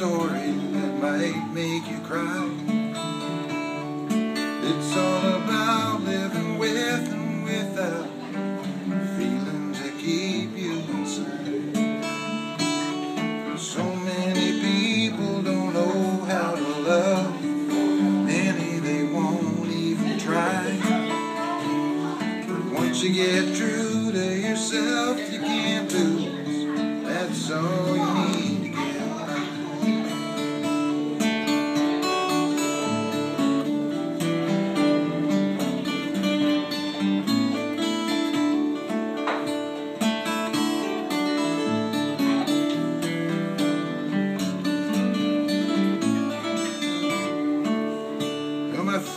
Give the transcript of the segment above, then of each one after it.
story that might make you cry. It's all about living with and without feelings that keep you inside. So many people don't know how to love. Many they won't even try. Once you get true to yourself, you can't lose. That's all you need.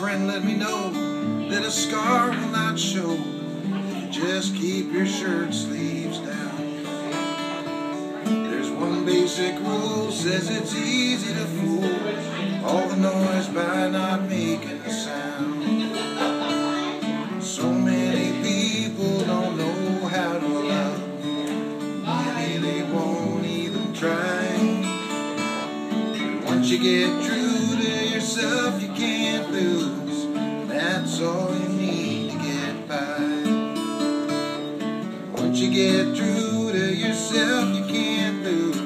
Friend, let me know that a scar will not show. Just keep your shirt sleeves down. There's one basic rule, says it's easy to fool all the noise by not making a sound. So many people don't know how to love. Maybe they won't even try. Once you get true get true to yourself, you can't do